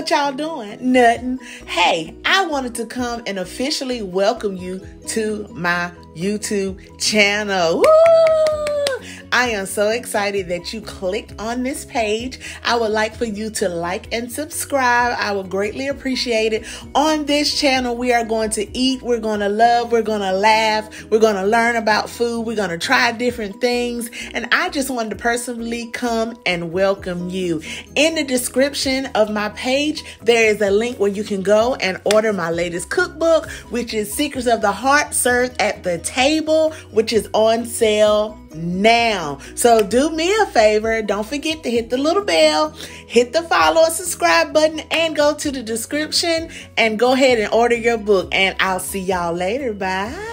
what y'all doing? Nothing. Hey, I wanted to come and officially welcome you to my YouTube channel. Woo! I am so excited that you clicked on this page. I would like for you to like and subscribe. I would greatly appreciate it. On this channel, we are going to eat, we're going to love, we're going to laugh, we're going to learn about food, we're going to try different things. And I just wanted to personally come and welcome you. In the description of my page, there is a link where you can go and order my latest cookbook, which is Secrets of the Heart Served at the Table, which is on sale now. So do me a favor. Don't forget to hit the little bell, hit the follow and subscribe button, and go to the description and go ahead and order your book. And I'll see y'all later. Bye.